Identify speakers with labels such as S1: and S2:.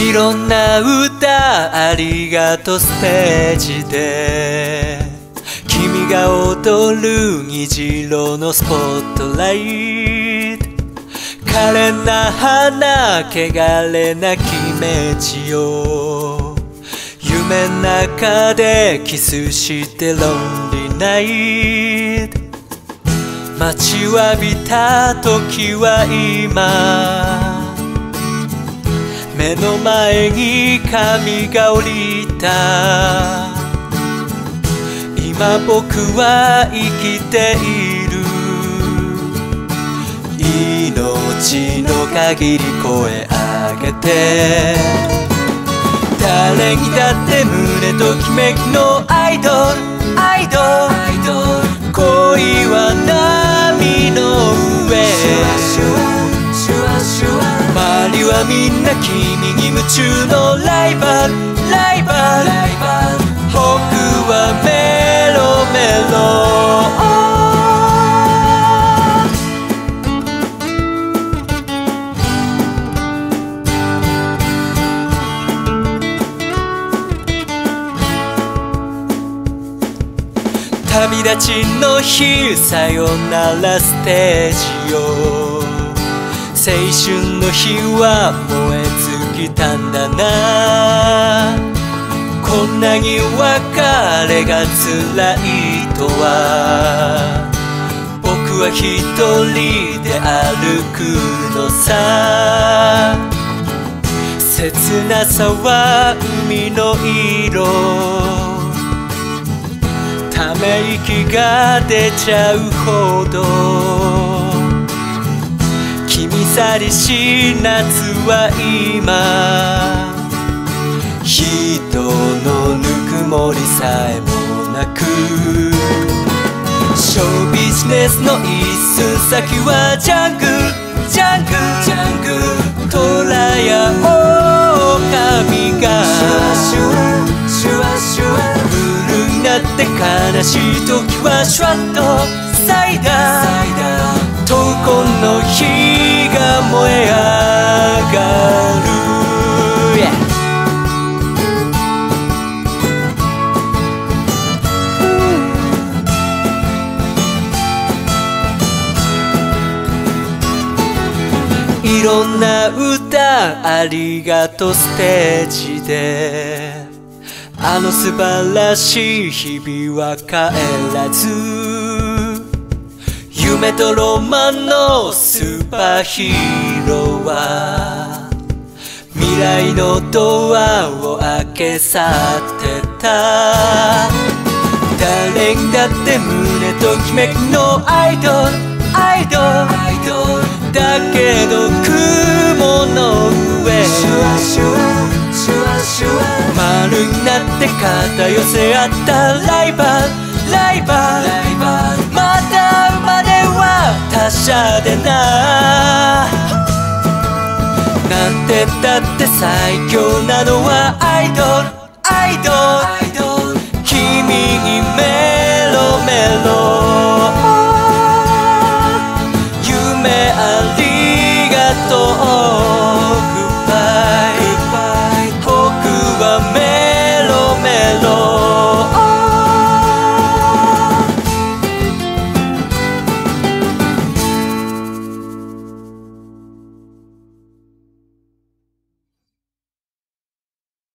S1: いろんな歌ありがとうステージで。君が踊る虹色のスポットライト。可憐な花汚れな決め地よ。夢の中でキスしてロンリーナイト。待ちわびた時は今。目の前に髪が降りた。今僕は生きている。命の限り声上げて。誰にだって胸ときめきのアイドル。はみんな君に夢中のライバル。ライバル。僕はメロメロ。旅立ちの日さよならステージよ。青春の火は燃え尽きたんだな。こんなに別れが辛いとは。僕は一人で歩くのさ。切なさは海の色。ため息が出ちゃうほど。君寂しい夏は今人のぬくもりさえもなくショービジネスの一寸先はジャングル。ジャングル。ジャングル虎や狼がシュワシュワシュワ夜になって悲しい時はシュワッと。サイダー。闘魂の火。が燃える、いろんな歌ありがとうステージで。あの素晴らしい日々は帰らず夢とロマンのスーパーヒーローは未来のドアを開け去ってた。誰にだって胸ときめきのアイドル。アイドル。だけど雲の上。シュワシュワシュワシュワ。丸になって肩寄せ合ったライバルでななんてだって最強なのはアイドル。アイドル。君にメロメロ。